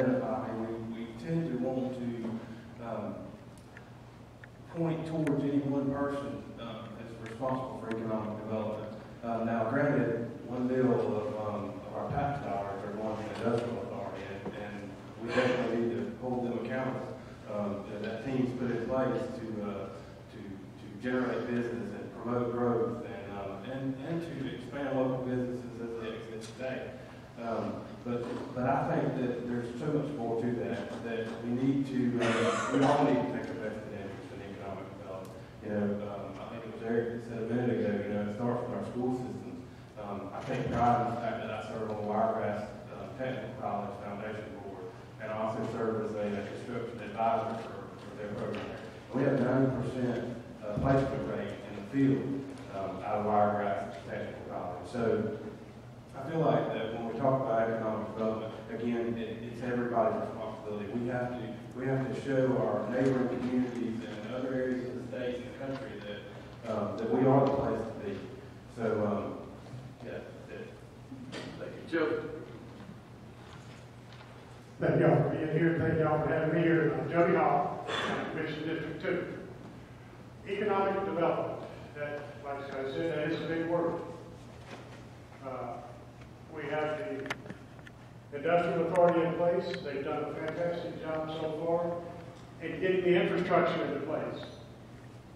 identify, and we, we tend to want to, um, point towards any one person, um, as responsible for economic development. Uh, now granted, one bill of, um, of our tax dollars are going to the industrial authority, and, and we definitely need to hold them accountable. Um, that- that team's put in place to, uh, to, to generate business and promote growth and, um, and, and to expand local businesses as they exist today. Um, but, but I think that there's so much more to that, that we need to, uh, we all need to take a vested interest in economic development. You know, um, I think it was Eric said a minute ago, you know, it starts with our school systems. Um, I take pride in the fact that I serve on the Wiregrass, uh, Technical College Foundation Board, and I also serve as a construction advisor for, for their program. We have ninety percent, uh, placement rate in the field, um, out of Wiregrass Technical College. So, I feel like that when we talk about economic development, again, it, it's everybody's responsibility. We have to, we have to show our neighboring communities and other areas of the state and the country that, um, that we are the place to be. So, um, yeah, that's it. Thank you, Joe. Thank y'all for being here, thank y'all for having me here. I'm Jody Hall, I'm Commission District Two. Economic development, that, like I said, that is a big word. Uh, We have the industrial authority in place, they've done a fantastic job so far in getting the infrastructure into place.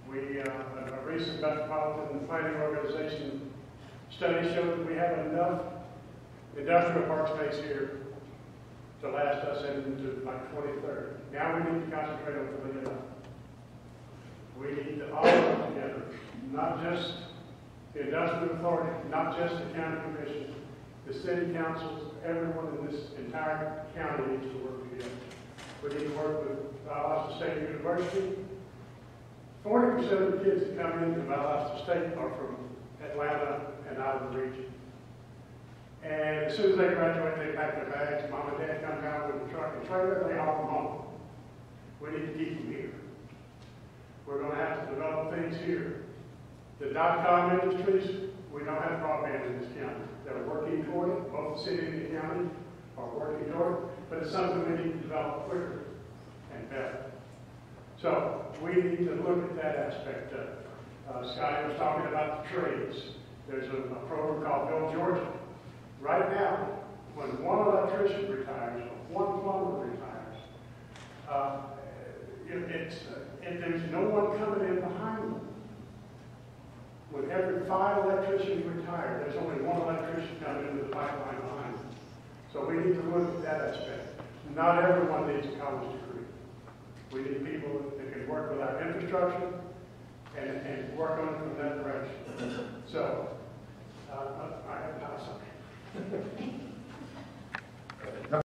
We, uh, a recent metropolitan planning organization study showed that we have enough industrial park space here to last us into like twenty thirty. Now we need to concentrate on filling it up. We need to all work together, not just the industrial authority, not just the county commission, the city councils, everyone in this entire county needs to work together. We need to work with Valdosta State University. Forty percent of the kids that come into Valdosta State are from Atlanta and out of the region. And as soon as they graduate, they pack their bags, mom and dad come down with a truck and trailer, they haul them home. We need to keep them here. We're gonna have to develop things here. The dot-com industries, we don't have broadband in this county. They're working toward it, both the city and the county are working toward it, but it's something we need to develop quicker and better. So, we need to look at that aspect of. Uh, Scotty was talking about the trades. There's a, a program called Build Georgia. Right now, when one electrician retires, or one plumber retires, uh, it, it's, uh, there's no one coming in behind them. With every five electricians retired, there's only one electrician coming into the pipeline behind them. So we need to look at that aspect. Not everyone needs a college degree. We need people that can work with our infrastructure and, and work on it from that direction. So, uh, I have to pass on.